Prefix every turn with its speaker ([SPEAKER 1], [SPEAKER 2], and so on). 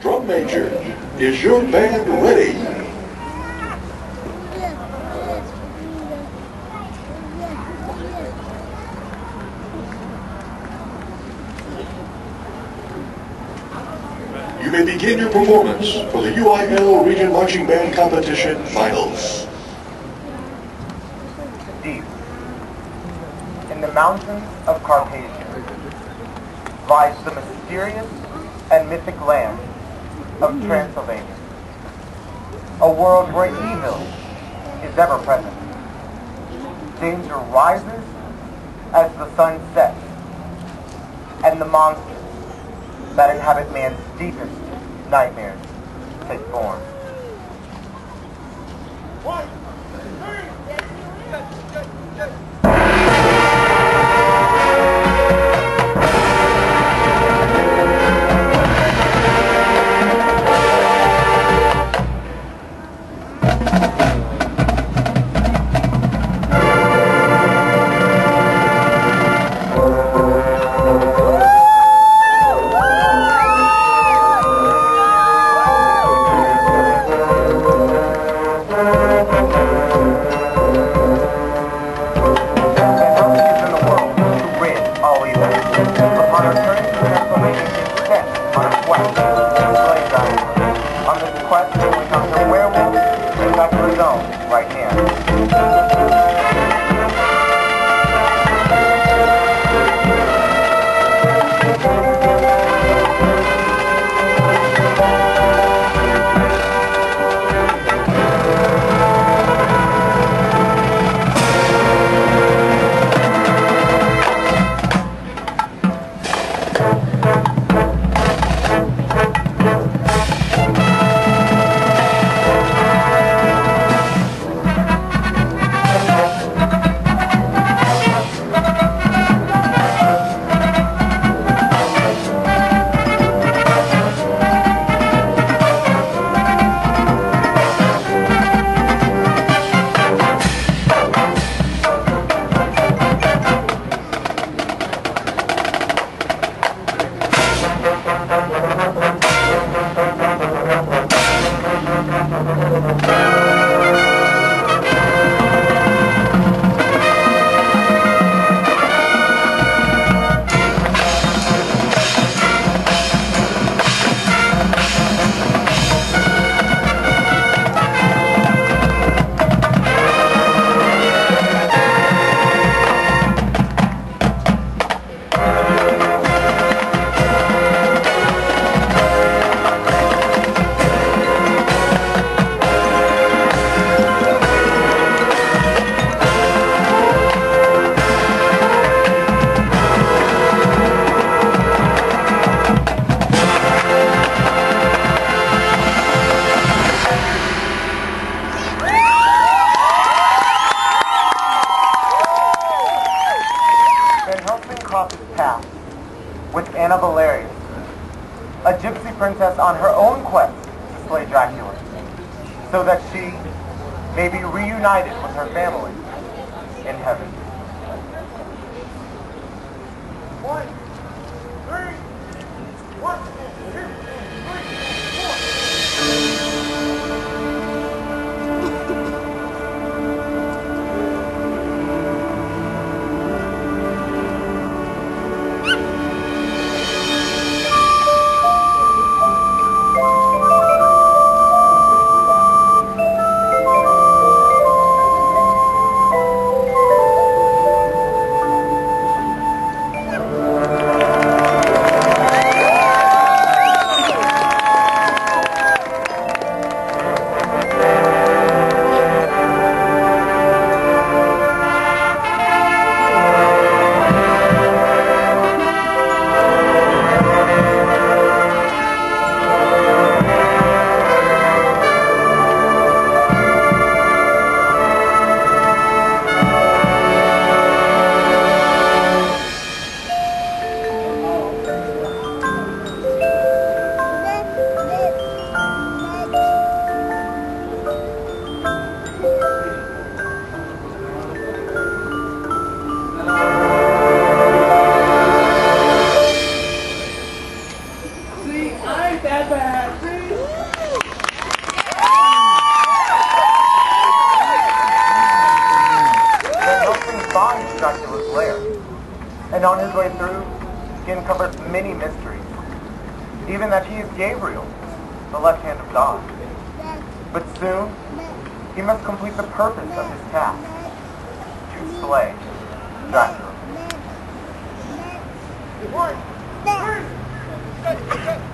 [SPEAKER 1] Drum Major, is your band ready? You may begin your performance for the UIL Region Marching Band Competition Finals.
[SPEAKER 2] Deep in the mountains of Carpathia lies the mysterious and mythic land of hmm. Transylvania, a world where evil is ever present. Danger rises as the sun sets, and the monsters that inhabit man's deepest nightmares take form. One, two, three, Thank you. Path with Anna Valerious, a gypsy princess on her own quest to slay Dracula, so that she may be reunited with her family in heaven. One. And on his way through, he uncovers many mysteries, even that he is Gabriel, the left hand of God. But soon, he must complete the purpose of his task, to slay Dracula. One, two,